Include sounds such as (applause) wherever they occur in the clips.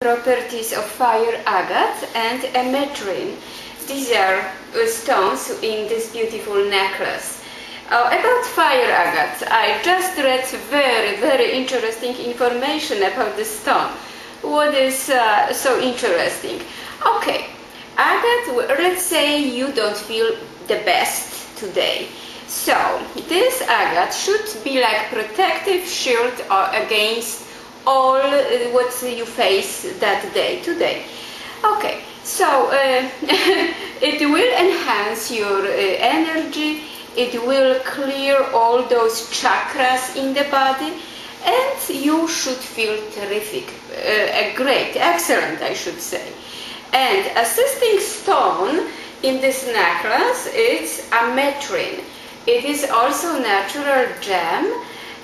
properties of fire agate and ametrine. These are uh, stones in this beautiful necklace. Uh, about fire agate, I just read very, very interesting information about the stone. What is uh, so interesting? Okay, agate, let's say you don't feel the best today. So, this agate should be like protective shield uh, against all uh, what you face that day today. Okay, so uh, (laughs) it will enhance your uh, energy, it will clear all those chakras in the body, and you should feel terrific, uh, great, excellent, I should say. And assisting stone in this necklace is ametrine. It is also natural gem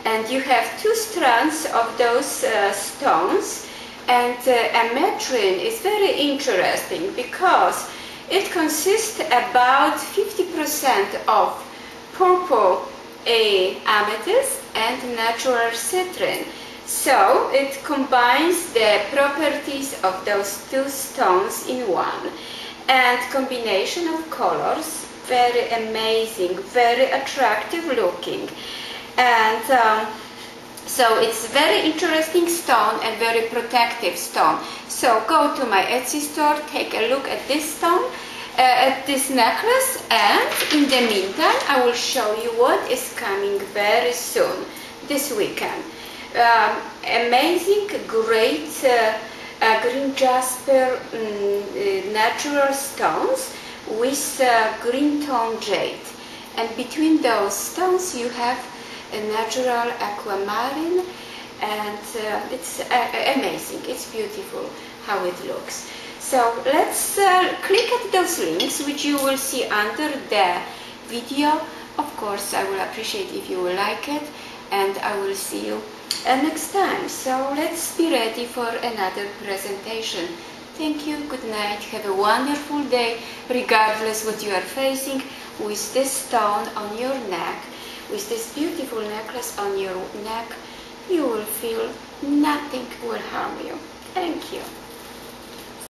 and you have two strands of those uh, stones. And uh, ametrine is very interesting because it consists about 50% of purple a amethyst and natural citrine. So it combines the properties of those two stones in one. And combination of colors very amazing, very attractive looking and um, so it's very interesting stone and very protective stone. So go to my Etsy store, take a look at this stone, uh, at this necklace and in the meantime I will show you what is coming very soon, this weekend. Um, amazing, great uh, uh, green jasper um, natural stones with uh, green tone jade. And between those stones you have a natural aquamarine and uh, it's uh, amazing, it's beautiful how it looks. So let's uh, click at those links which you will see under the video. Of course I will appreciate if you will like it and I will see you uh, next time. So let's be ready for another presentation. Thank you, good night, have a wonderful day regardless what you are facing with this stone on your neck with this beautiful necklace on your neck, you will feel nothing will harm you. Thank you.